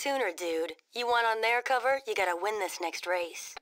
Sooner, dude. You want on their cover, you gotta win this next race.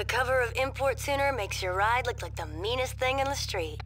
The cover of Import Tuner makes your ride look like the meanest thing in the street.